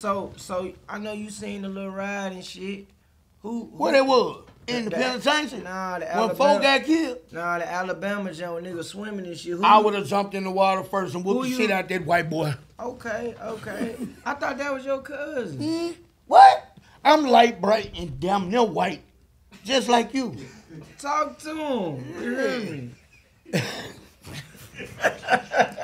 So, so I know you seen the little ride and shit. Who? What it was? In the the penitentiary? Nah, the Alabama. When folk got killed? Nah, the Alabama joint nigga swimming and shit. Who I would have jumped in the water first and whooped the shit out that white boy. Okay, okay. I thought that was your cousin. Hmm? What? I'm light, bright, and damn near white. Just like you. Talk to him. You hear me?